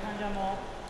患者も。